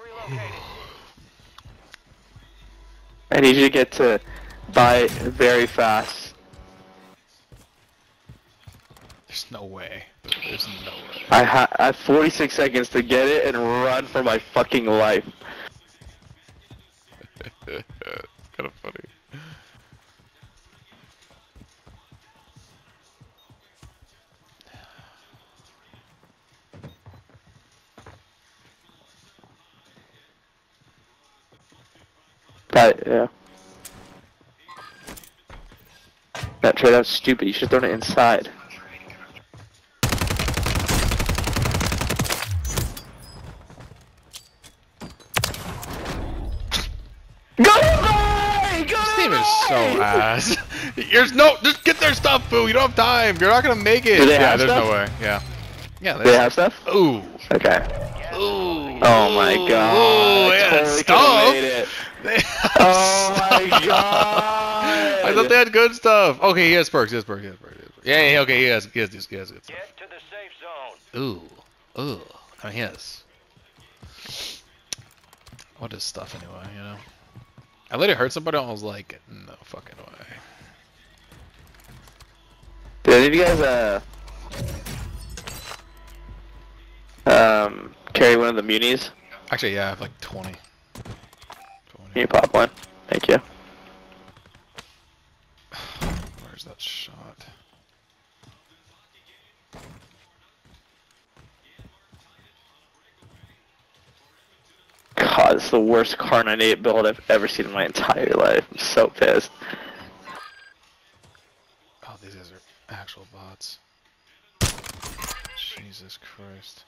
I need you to get to buy very fast. There's no way. There's no way. I, ha I have 46 seconds to get it and run for my fucking life. kind of funny. That, yeah. That trade out's stupid. You should have thrown it inside. Go away! Go This team is so ass. There's no, just get their stuff, boo. You don't have time. You're not gonna make it. They yeah, there's stuff? no way. Yeah. Yeah. Do they have stuff? Ooh. Okay. Ooh. Oh my god. Ooh, yeah, totally stuff. Could've made it. They have Oh my god. I thought they had good stuff. Okay, he has perks. He has perks. He has perks. He has perks. Yeah, yeah, okay, he has. He has. He has good stuff. Get to the safe zone. Ooh. Ooh. I mean, he has. What is stuff anyway? You know. I literally heard somebody. and I was like, no fucking way. Did any of you guys uh um carry one of the munis? Actually, yeah, I have like 20. 20. Can you pop one? Thank you. Where's that shot? God, this is the worst Kar98 build I've ever seen in my entire life. I'm so pissed. Oh, these guys are actual bots. Jesus Christ.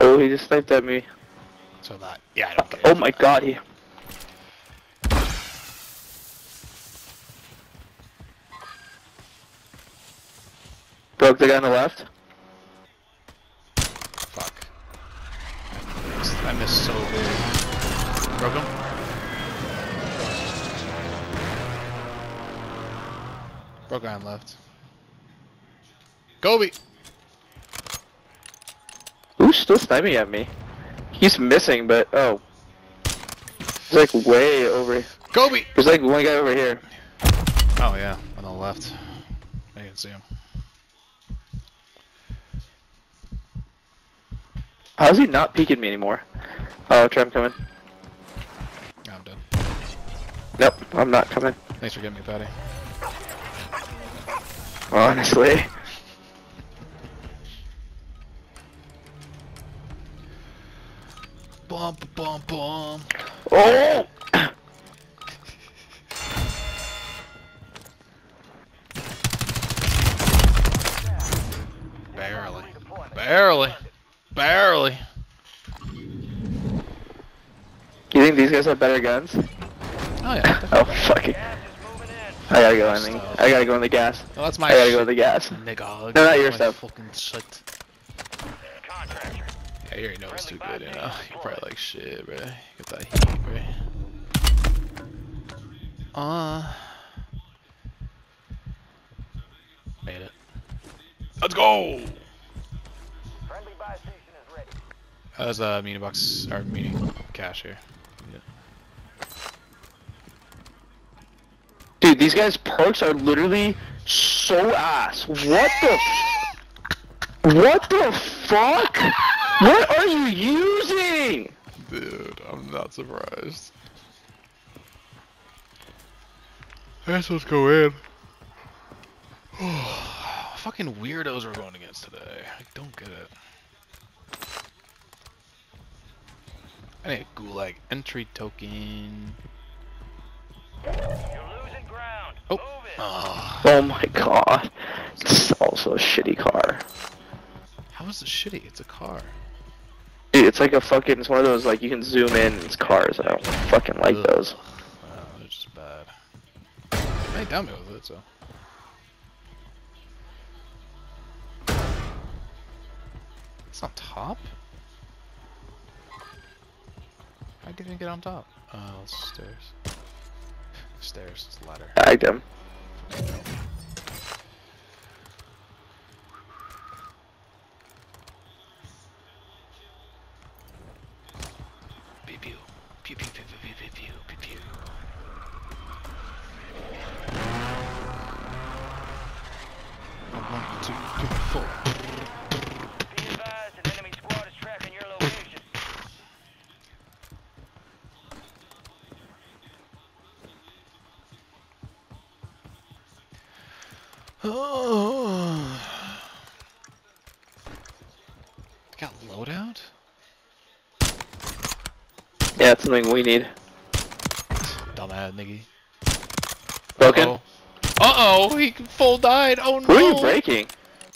Oh, he just sniped at me. So that, yeah, I don't care. Oh my god, he. Broke the guy on the left. Fuck. I missed, I missed so big. Broke him? Broke guy on left. Gobi! Who's still sniping at me? He's missing, but oh. He's like way over. Gobi! There's like one guy over here. Oh yeah, on the left. I can't see him. How's he not peeking me anymore? Oh, I'm coming. I'm done. Nope, I'm not coming. Thanks for getting me, Patty. Honestly. Bum bum. Oh! Barely. Barely. Barely. You think these guys have better guns? Oh yeah. Oh, fuck it. Gas is moving in. I gotta go in. the- I gotta go in the gas. Well, that's my I gotta shit. go in the gas. Nigga. No, not your stuff. Fucking shit. Contractor. Yeah, you already know it's too good, you know. You're probably like, shit, bro. Get that heat, bro. Uh. Made it. Let's go! Friendly buy station is ready. That's a mini box, or mini cash here. Dude, these guys' perks are literally so ass. What the? F- what the fuck? What are you using? Dude, I'm not surprised. Let's just go in. Fucking weirdos we're going against today. I don't get it. I need a gulag entry token. You're losing ground. Oh. Move it. Ah, Oh my god. It's also a shitty car. how is this shitty? It's a car. Dude, it's like a fucking, it's one of those, like, you can zoom in, it's cars. I don't fucking like Ugh. those. Wow, they're just bad. They down me with it, so. It's on top? I didn't get on top. Oh, it's stairs. Stairs, it's ladder. I like pew pew. Pew pew pew pew pew pew pew pew. One, two, three, four. Oh. Got loadout? Yeah, it's something we need. Dumbass nigga. Broken? Uh oh, he full died. Oh no. Who are you breaking?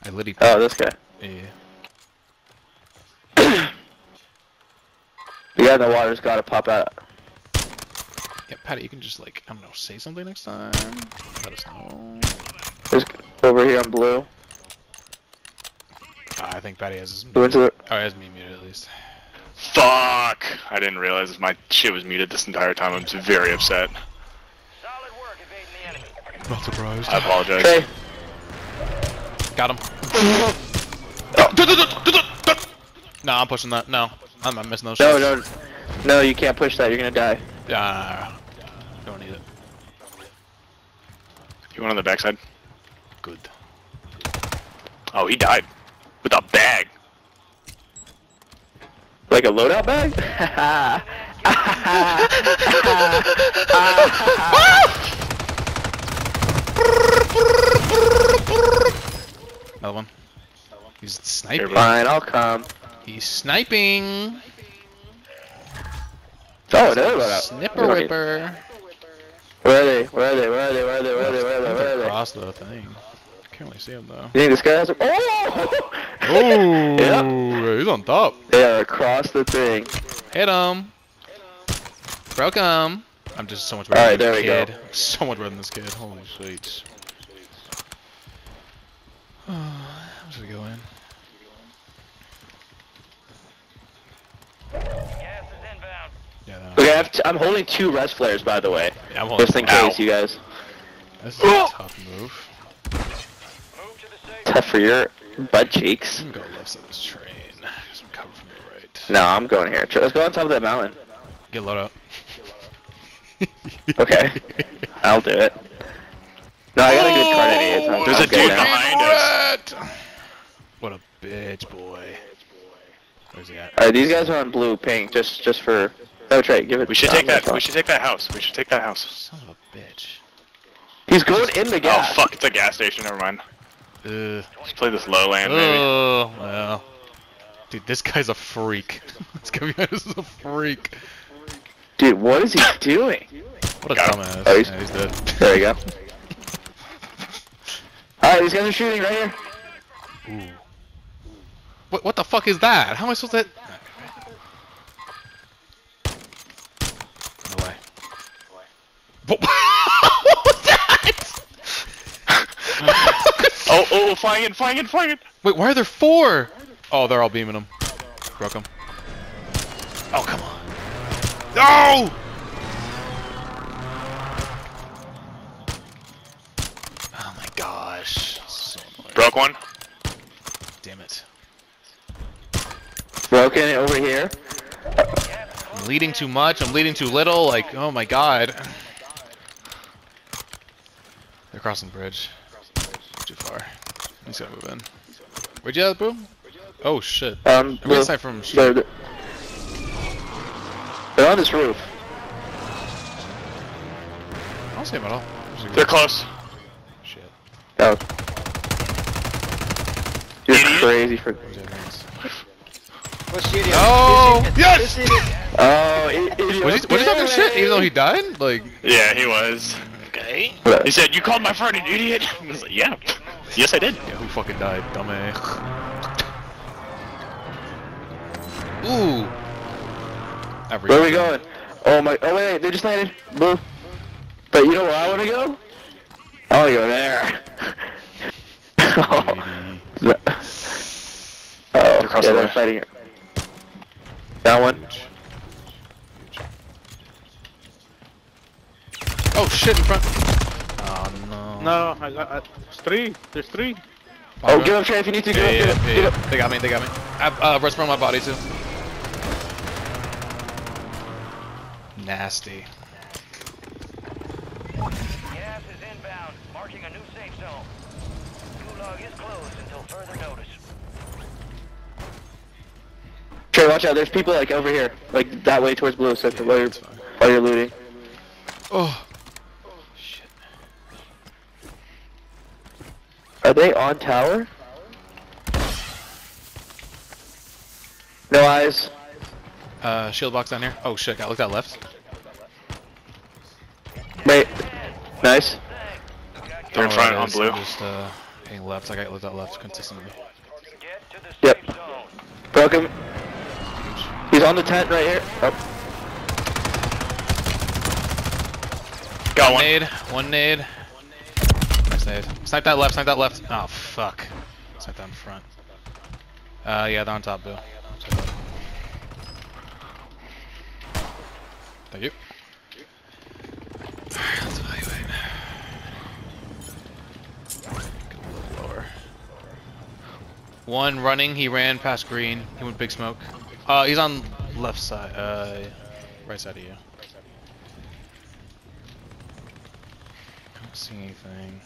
I literally. Oh, this guy. Yeah. The guy in the water's gotta pop out. Yeah, Patty, you can just like I don't know, say something next time. Let us know. There's over here on blue. Uh, I think Patty has his. Who went to the Oh, he has me muted at least. Fuck! I didn't realize my shit was muted this entire time. I'm very upset. Solid work evading the enemy. Not surprised. I apologize. Okay. Got him. Oh. No, I'm pushing that. No, I'm not missing those. No, shots. no, no, you can't push that. You're gonna die. Yeah, don't need it. You went on the backside? Good. Oh, he died. With a bag. Like a loadout bag? Another one. He's sniping. Fine, I'll come. He's sniping. Oh, another loadout. Snipper Okay. whipper. Where are they? Where are they? Where are they? Where are they? Where are they? Where are they? Where are they? Across the thing. Can't really see him though. You think this guy has a- Oh! Oh, Yep. he's on top. They are across the thing. Hit him. Broke him. I'm just so much better Alright, than there this we go. kid. So much better than this kid. Holy shit. I'm just gonna go in. Gas is inbound. Yeah, no. Okay, I have t- I'm holding two res flares, by the way. Yeah, I'm holding Just in case, you guys. This is a oh! tough move. Move to the safe. Tough for your butt cheeks. I'm gonna go left side of this train. Cause I'm covered from the right. No, I'm going here. Let's go on top of that mountain. Get load up. Okay. I'll do it. No, I got a good card at eight. Oh, so There's I'm a dude behind us. What a bitch, boy. Where's he at? Alright, these guys are on blue, pink, just just for. No, Trey, give it. We should take that. that's. We should take that house. We should take that house. Son of a bitch. He's going in the oh, gas. Oh fuck! It's a gas station. Never mind. Ugh. Let's play this low land, maybe. Oh, well. Dude, this guy's a freak. this guy is a freak. Dude, what is he doing? What a Got him. dumbass. Oh, he's- yeah, he's dead. There you go. Alright, these guys are shooting right here. Ooh. What, what the fuck is that? How am I supposed to... No way. What, what was that? Oh, flying in, flying in, flying in. Wait, why are there four? Oh, they're all beaming them. Broke them. Oh, come on. No! Oh my gosh. So. Broke one. Damn it. Broken over here. I'm leading too much, I'm leading too little, like, oh my god. They're crossing the bridge. Too far. He's gotta move in. Where'd you have at, bro? Oh shit. Um, I'm blue. inside from They're, they're they're on this roof. I don't see him at all. They're close. Shit. Oh. You're Idiot. crazy for. Where's the evidence? Oh! Oh! Yes! Oh, i- idiot. Was he, was he talking shit even though he died? Like, Yeah, he was. Okay. He said, "You called my friend an idiot." I was like, "Yeah." Yes, I did. yeah, who fucking died? Dumbass. Ooh. Every Where are we going? Oh my! Oh wait, they just landed. Blue. But you know where I want to go? I want to go there. oh, Lady. oh across yeah, the they're way. fighting it. That one. Oh shit in front. No. No, I got I, there's three. There's three. Oh, get up, Trey, if you need to. Yeah, Get yeah, up, yeah, get yeah, up, yeah. They got me, they got me. I have uh, rest on my body too. Nasty. Gas is inbound, marking a new safe zone. Gulag is closed until further notice. Trey, watch out. There's people like over here, like that way towards blue. So Yeah, while you're while you're looting. Oh. Are they on tower? No eyes. Uh, shield box down here. Oh shit, got look at left. Wait. Nice. They're in Don't know front what on blue. I'm Just uh, hitting left. I got looked at left consistently. Get Yep. safe. Broke him. He's on the tent right here. Oh. Got One one. nade, one nade. Snipe that left, snipe that left. Oh fuck. Snipe that in front. Uh, yeah, they're on top, Bill. Thank you. Alright, let's evaluate. Get a little lower. One running, he ran past green. He went big smoke. Uh, he's on left side, uh, right side of you. Don't see anything. Gas is closing in. Get to the new safe zone.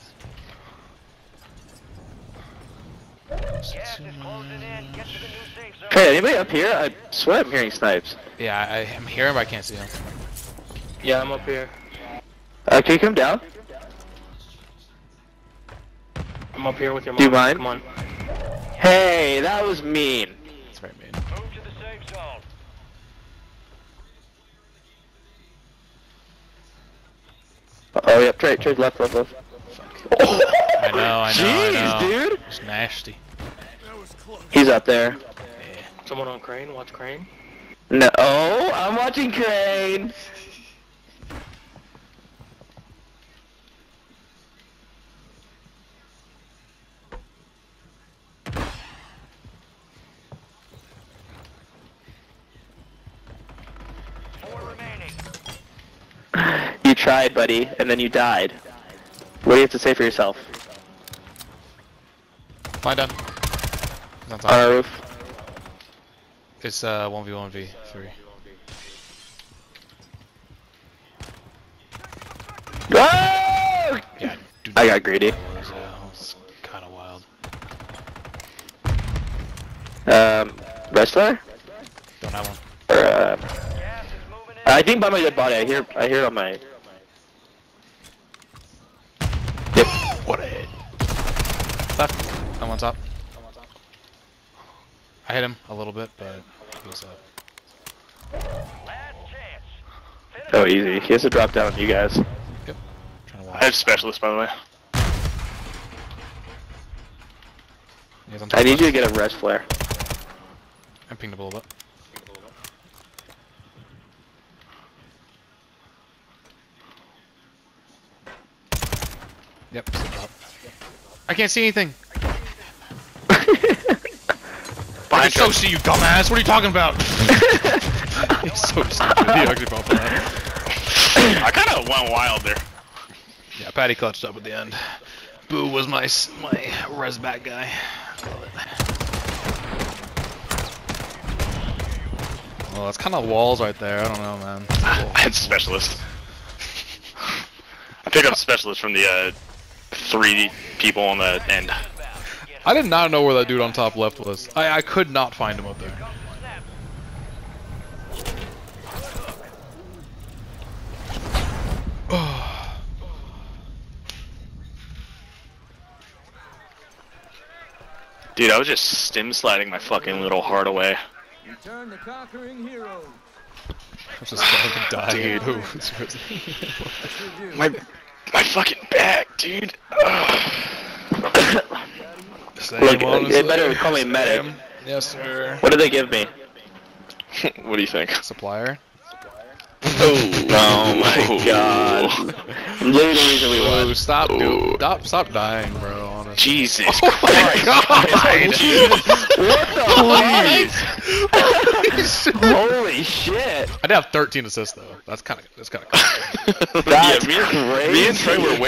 Trey, anybody up here? I swear I'm hearing snipes. Yeah, I, I'm hearing, but I can't see him. Yeah, I'm up here. Uh, can you come down? I'm up here with your mom. Do you mind? Come on. Hey, that was mean. Oh, yep. trade, Trey, left, left, left. I know, I know, I Jeez, know. dude. It's nasty. He's up there. Someone on crane. Watch crane. No, oh, I'm watching Crane. Four remaining. You tried, buddy, and then you died. What do you have to say for yourself? Fine done. On our roof. It's uh 1v1v3. Oh! Yeah. I got greedy. Was, uh, was kind of wild. Um, wrestler? Don't have one. Or, uh, Gas is moving in. I think by my dead body. I hear, I hear on my. Yep. What a hit. Left. I'm on top. I hit him a little bit, but he was up. Last chance. Finish Oh, easy. He has to drop down on you guys. Trying to I watch. have specialist, by the way. He's on top I need left. you to get a res flare. I pinged him a little bit. Yep. I can't see anything. I Behind so you. see you, dumbass. What are you talking about? He's so stupid. He actually fell for. I kind of went wild there. Yeah, Patty clutched up at the end. Boo was my s- my res back guy. Well, that's kind of walls right there. I don't know, man. I had specialist. I picked up specialist from the uh, three people on the end. I did not know where that dude on top left was. I, I could not find him up there. Dude, I was just stim sliding my fucking little heart away. Return the conquering hero. I'm just fucking dying. Dude. Boo. My my fucking back, dude. Ugh. Same, Look, they better call me medic. Yes, sir. What did they give me? what do you think? Supplier? Oh, oh my oh. god. Literally the reason we Boo, won. stop, Ooh. dude. Stop, stop dying, bro. Honestly. Jesus Oh my Christ. What the fuck? Holy shit. I did have 13 assists though. That's kind of that's kind of. That's yeah, me, and- me and. Trey were